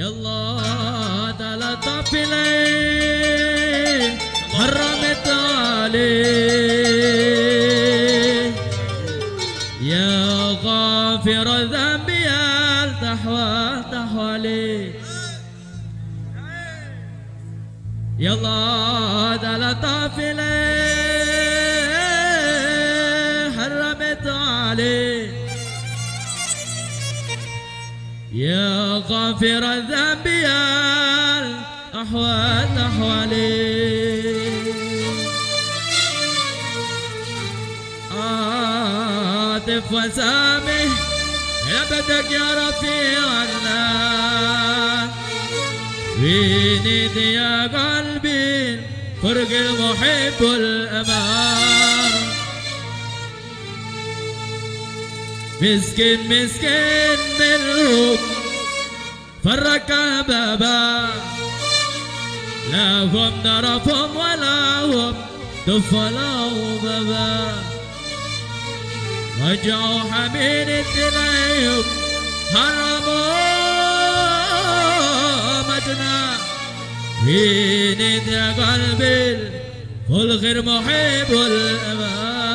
يلا حرمت عليه يا غافر ذنبي التحوى تحوالي يلا تلطف لي حرمت عليه يا غافر الذنب يا الأحوال أحوالي. عاطف وسامح عبدك يا رفيع الله وينيد يا قلبي فرق المحب والأمان. مسكين مسكين منهم فرق بابا. لا هم نرفهم ولا هم دفلوا بابا رجعوا حمين الدنيا حرموا مجنى. فين يا قلبي غير محب والأمان.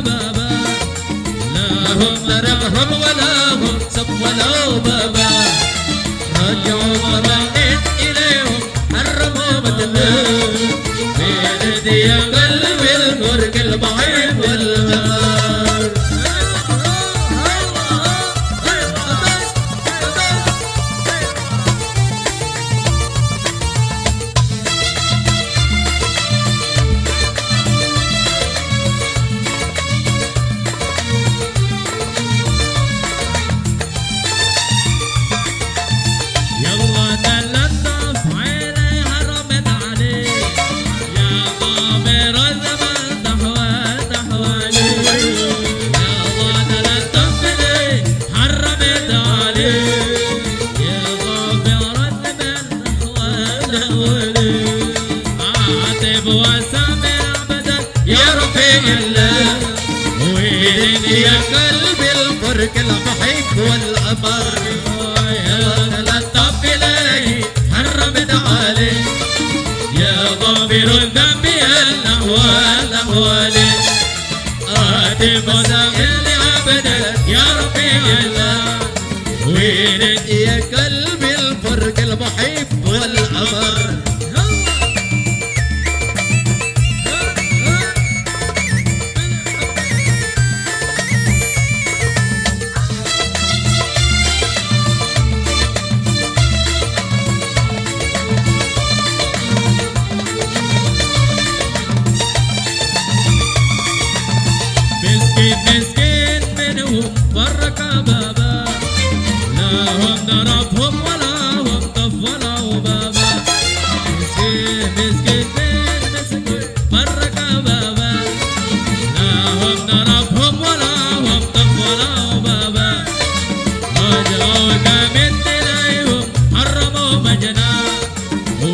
بابا لا هم نرفهم ولا هم سب ولا بابا الفرق المحيط والأمر يا تلطف إلي حرمت علي. يا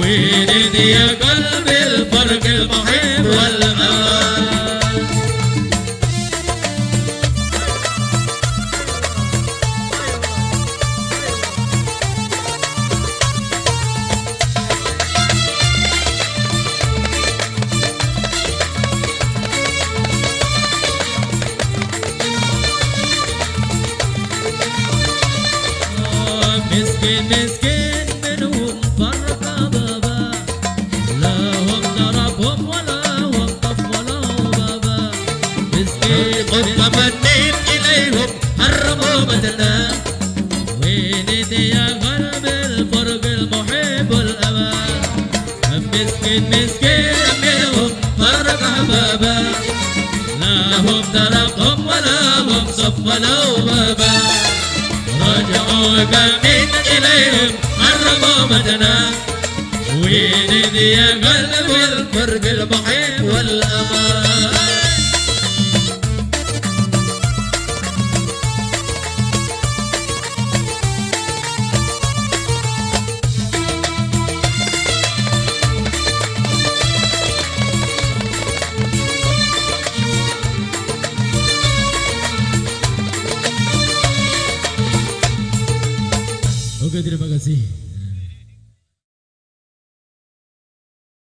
Where did the مسكين مسكين منهم فرق بابا لا هم ضربهم ولا هم صف ولا بابا رجعوا قلبين إليهم حرموا بدنا وين يا قلب الفرق المحب